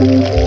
Música